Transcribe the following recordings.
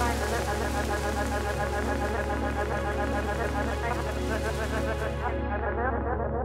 I'm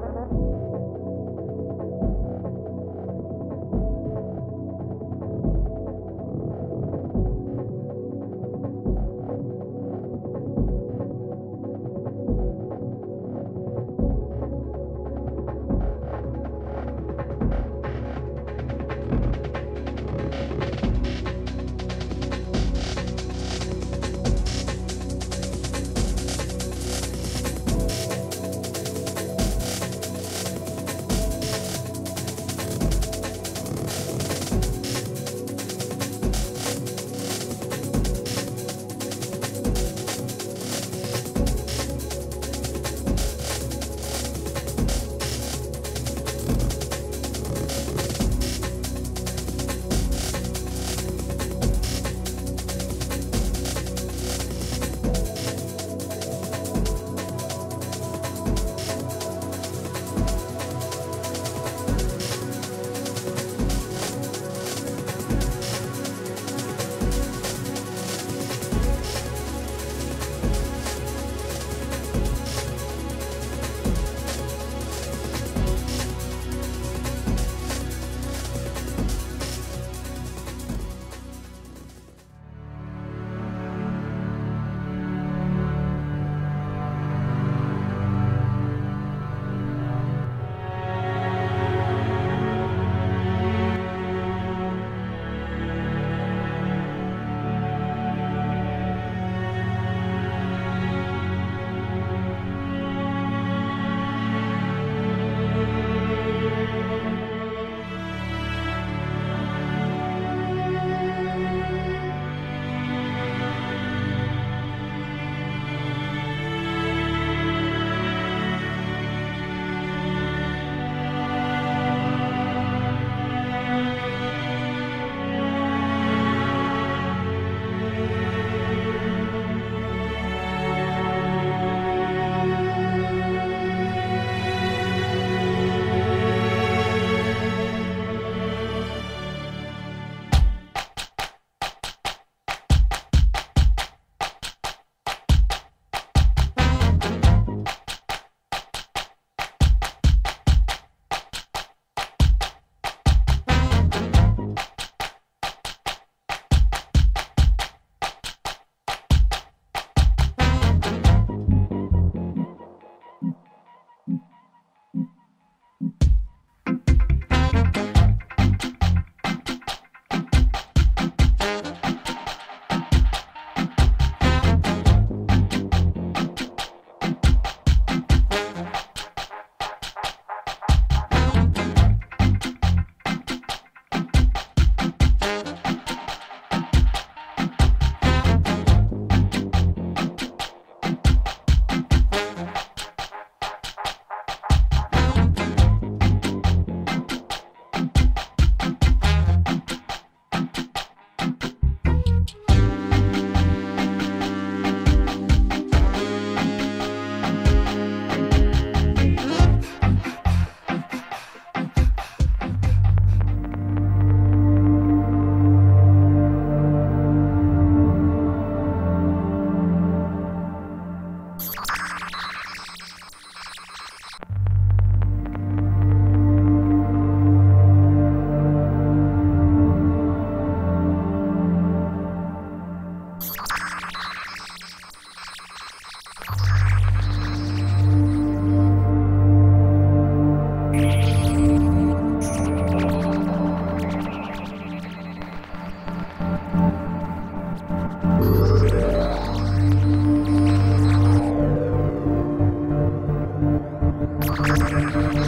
Thank